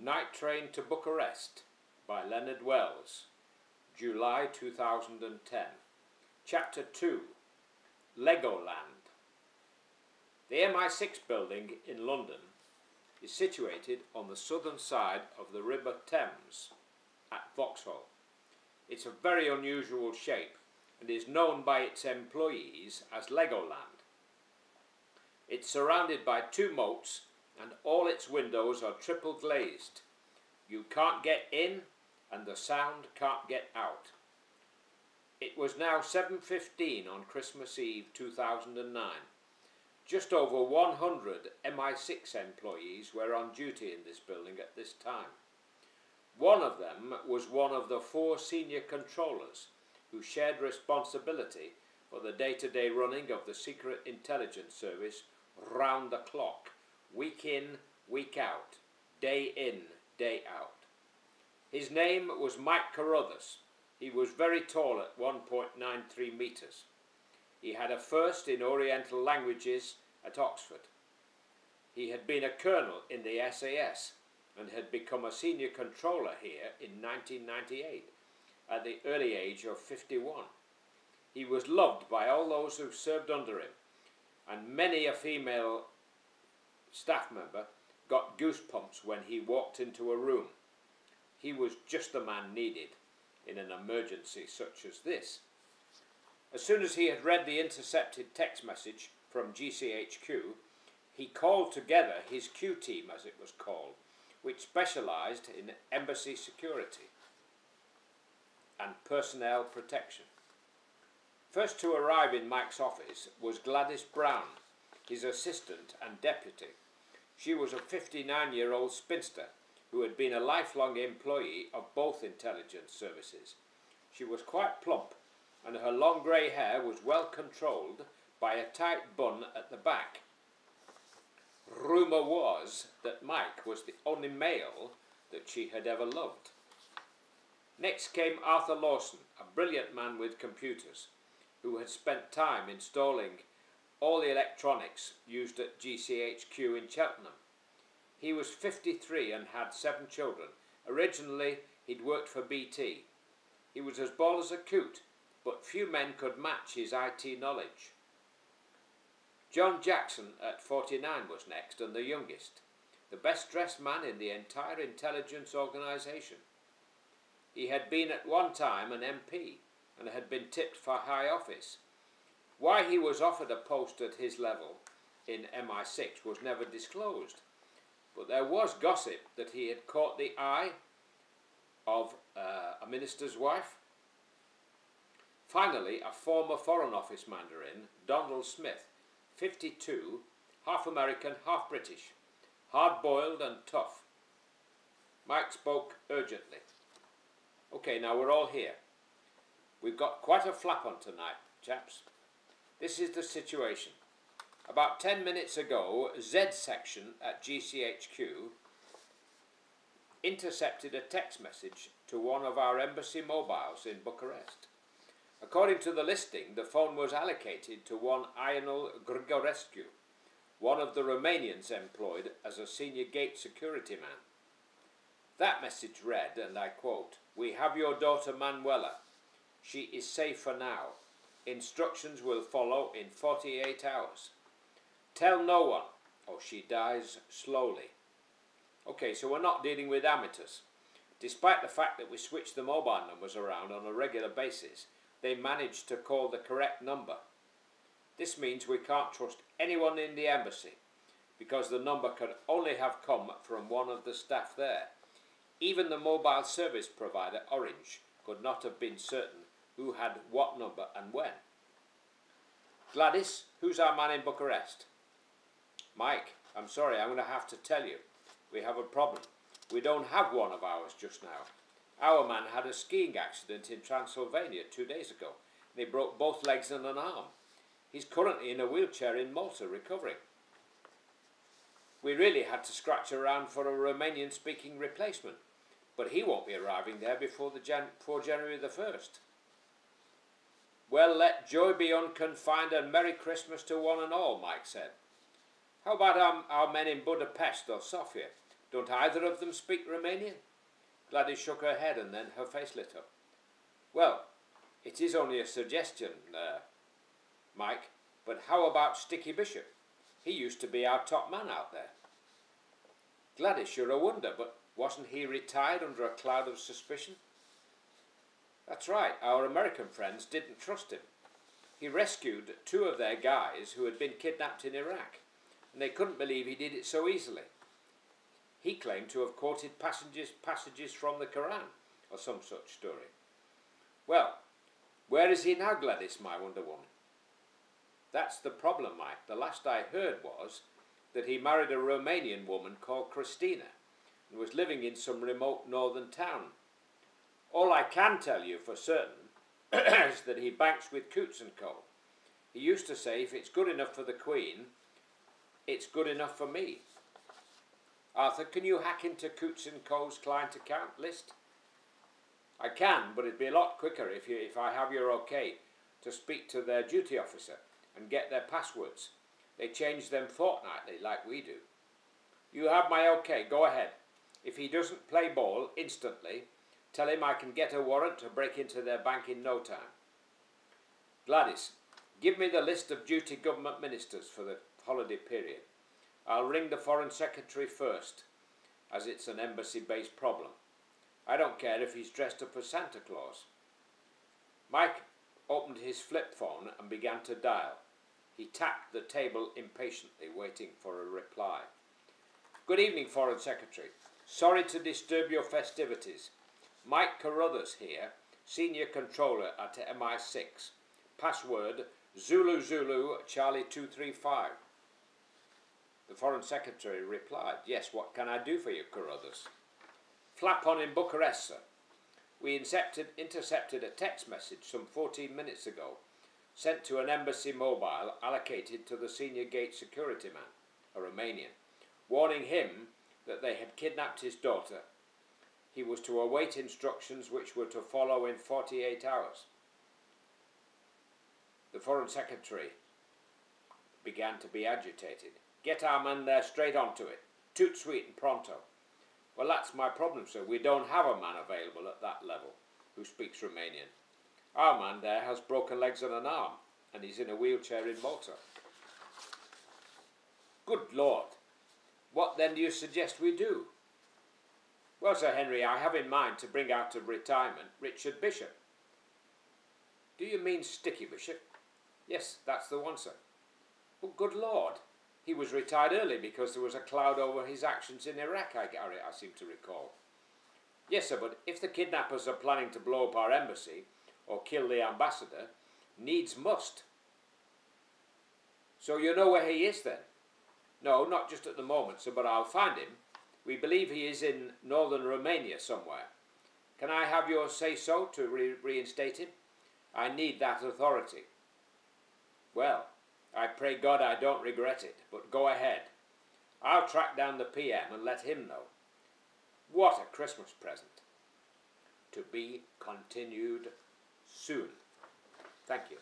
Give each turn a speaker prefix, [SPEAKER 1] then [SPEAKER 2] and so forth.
[SPEAKER 1] Night Train to Bucharest by Leonard Wells, July 2010. Chapter 2 Legoland. The MI6 building in London is situated on the southern side of the River Thames at Vauxhall. It's a very unusual shape and is known by its employees as Legoland. It's surrounded by two moats and all its windows are triple glazed. You can't get in and the sound can't get out. It was now 7.15 on Christmas Eve 2009. Just over 100 MI6 employees were on duty in this building at this time. One of them was one of the four senior controllers who shared responsibility for the day-to-day -day running of the Secret Intelligence Service round the clock week in, week out, day in, day out. His name was Mike Carruthers. He was very tall at 1.93 metres. He had a first in Oriental languages at Oxford. He had been a colonel in the SAS and had become a senior controller here in 1998 at the early age of 51. He was loved by all those who served under him and many a female staff member got goosebumps when he walked into a room. He was just the man needed in an emergency such as this. As soon as he had read the intercepted text message from GCHQ, he called together his Q team, as it was called, which specialised in embassy security and personnel protection. First to arrive in Mike's office was Gladys Brown, his assistant and deputy. She was a 59-year-old spinster who had been a lifelong employee of both intelligence services. She was quite plump and her long grey hair was well controlled by a tight bun at the back. Rumour was that Mike was the only male that she had ever loved. Next came Arthur Lawson, a brilliant man with computers, who had spent time installing all the electronics used at GCHQ in Cheltenham. He was 53 and had seven children. Originally, he'd worked for BT. He was as bald as a coot, but few men could match his IT knowledge. John Jackson at 49 was next and the youngest, the best dressed man in the entire intelligence organisation. He had been at one time an MP and had been tipped for high office. Why he was offered a post at his level in MI6 was never disclosed, but there was gossip that he had caught the eye of uh, a minister's wife. Finally, a former Foreign Office Mandarin, Donald Smith, 52, half American, half British, hard-boiled and tough. Mike spoke urgently. Okay, now we're all here. We've got quite a flap on tonight, chaps. This is the situation. About 10 minutes ago, Z section at GCHQ intercepted a text message to one of our embassy mobiles in Bucharest. According to the listing, the phone was allocated to one Ionel Grigorescu, one of the Romanians employed as a senior gate security man. That message read, and I quote, We have your daughter Manuela. She is safe for now. Instructions will follow in 48 hours. Tell no one, or she dies slowly. Okay, so we're not dealing with amateurs. Despite the fact that we switch the mobile numbers around on a regular basis, they managed to call the correct number. This means we can't trust anyone in the embassy because the number could only have come from one of the staff there. Even the mobile service provider, Orange, could not have been certain who had what number and when. Gladys, who's our man in Bucharest? Mike, I'm sorry, I'm going to have to tell you. We have a problem. We don't have one of ours just now. Our man had a skiing accident in Transylvania two days ago. They broke both legs and an arm. He's currently in a wheelchair in Malta recovering. We really had to scratch around for a Romanian speaking replacement, but he won't be arriving there before, the Jan before January the 1st. Well, let joy be unconfined and Merry Christmas to one and all, Mike said. How about our, our men in Budapest or Sofia? Don't either of them speak Romanian? Gladys shook her head and then her face lit up. Well, it is only a suggestion, uh, Mike, but how about Sticky Bishop? He used to be our top man out there. Gladys, you're a wonder, but wasn't he retired under a cloud of suspicion? That's right, our American friends didn't trust him. He rescued two of their guys who had been kidnapped in Iraq, and they couldn't believe he did it so easily. He claimed to have quoted passages, passages from the Quran, or some such story. Well, where is he now, Gladys, my Wonder Woman? That's the problem, Mike. The last I heard was that he married a Romanian woman called Christina and was living in some remote northern town. All I can tell you for certain is that he banks with Coutts and Co. He used to say, if it's good enough for the Queen, it's good enough for me. Arthur, can you hack into Coutts and Co.'s client account list? I can, but it'd be a lot quicker if, you, if I have your okay to speak to their duty officer and get their passwords. They change them fortnightly like we do. You have my okay, go ahead. If he doesn't play ball instantly, tell him I can get a warrant to break into their bank in no time. Gladys, give me the list of duty government ministers for the holiday period. I'll ring the Foreign Secretary first, as it's an embassy-based problem. I don't care if he's dressed up as Santa Claus. Mike opened his flip phone and began to dial. He tapped the table impatiently, waiting for a reply. Good evening, Foreign Secretary. Sorry to disturb your festivities. Mike Carruthers here, Senior Controller at MI6. Password Zulu Zulu Charlie 235. The Foreign Secretary replied, Yes, what can I do for you, Carruthers? Flap on in Bucharest, sir. We intercepted, intercepted a text message some 14 minutes ago sent to an embassy mobile allocated to the senior gate security man, a Romanian, warning him that they had kidnapped his daughter. He was to await instructions which were to follow in 48 hours. The Foreign Secretary began to be agitated. Get our man there straight onto it. Toot sweet and pronto. Well, that's my problem, sir. We don't have a man available at that level who speaks Romanian. Our man there has broken legs and an arm, and he's in a wheelchair in Malta. Good Lord! What then do you suggest we do? Well, Sir Henry, I have in mind to bring out of retirement Richard Bishop. Do you mean Sticky Bishop? Yes, that's the one, sir. But good Lord, he was retired early because there was a cloud over his actions in Iraq, I, I seem to recall. Yes, sir, but if the kidnappers are planning to blow up our embassy, or kill the ambassador, needs must. So you know where he is then? No, not just at the moment, sir, but I'll find him. We believe he is in northern Romania somewhere. Can I have your say-so to re reinstate him? I need that authority. Well, I pray God I don't regret it, but go ahead. I'll track down the PM and let him know. What a Christmas present. To be continued soon. Thank you.